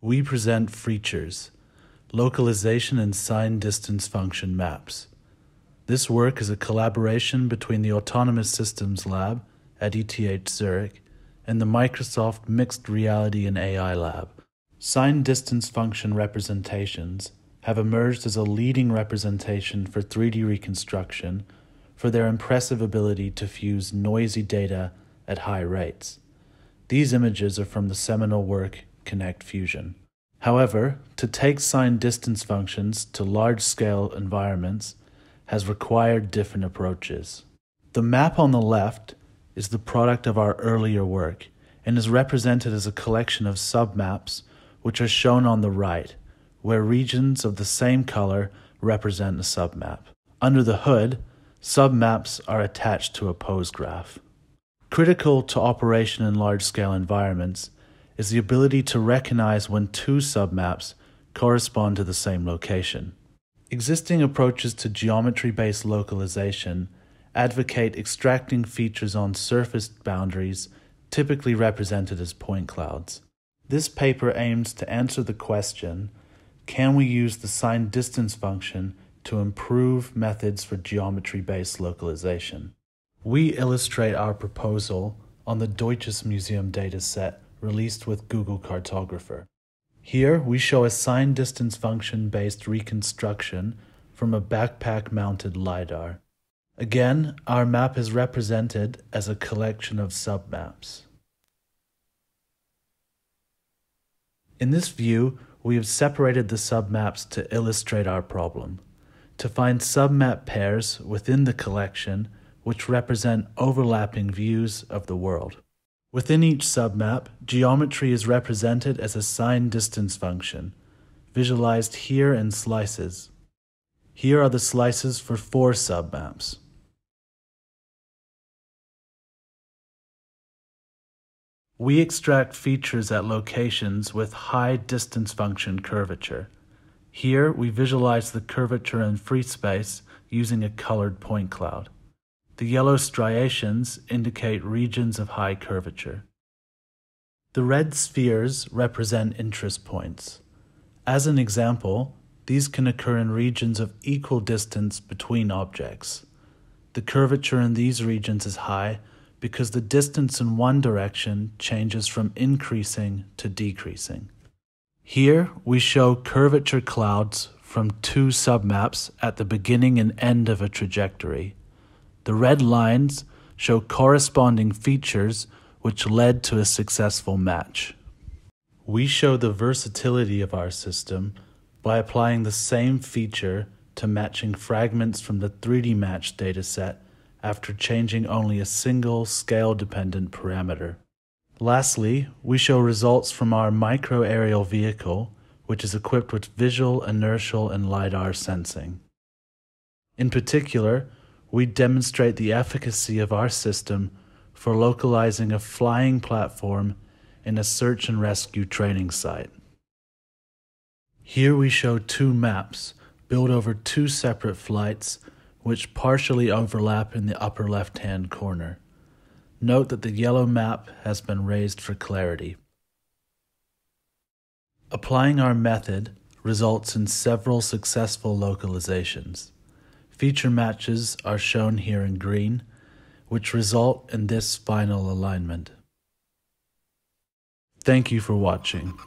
We present Freetures, localization and signed distance function maps. This work is a collaboration between the Autonomous Systems Lab at ETH Zurich and the Microsoft Mixed Reality and AI Lab. Signed distance function representations have emerged as a leading representation for 3D reconstruction for their impressive ability to fuse noisy data at high rates. These images are from the seminal work KinectFusion. However, to take signed distance functions to large scale environments has required different approaches. The map on the left is the product of our earlier work and is represented as a collection of submaps which are shown on the right, where regions of the same color represent a submap. Under the hood, submaps are attached to a pose graph. Critical to operation in large scale environments is the ability to recognize when two submaps correspond to the same location. Existing approaches to geometry based localization advocate extracting features on surface boundaries, typically represented as point clouds. This paper aims to answer the question can we use the signed distance function to improve methods for geometry based localization? We illustrate our proposal on the Deutsches Museum dataset released with Google Cartographer. Here, we show a signed distance function based reconstruction from a backpack mounted LiDAR. Again, our map is represented as a collection of submaps. In this view, we have separated the submaps to illustrate our problem. To find submap pairs within the collection which represent overlapping views of the world. Within each submap, geometry is represented as a signed distance function, visualized here in slices. Here are the slices for four submaps. We extract features at locations with high distance function curvature. Here, we visualize the curvature in free space using a colored point cloud. The yellow striations indicate regions of high curvature. The red spheres represent interest points. As an example, these can occur in regions of equal distance between objects. The curvature in these regions is high because the distance in one direction changes from increasing to decreasing. Here we show curvature clouds from two submaps at the beginning and end of a trajectory. The red lines show corresponding features which led to a successful match. We show the versatility of our system by applying the same feature to matching fragments from the 3DMatch dataset after changing only a single scale dependent parameter. Lastly, we show results from our micro aerial vehicle, which is equipped with visual, inertial, and LiDAR sensing. In particular, we demonstrate the efficacy of our system for localizing a flying platform in a search and rescue training site. Here we show two maps built over two separate flights which partially overlap in the upper left hand corner. Note that the yellow map has been raised for clarity. Applying our method results in several successful localizations. Feature matches are shown here in green, which result in this final alignment. Thank you for watching.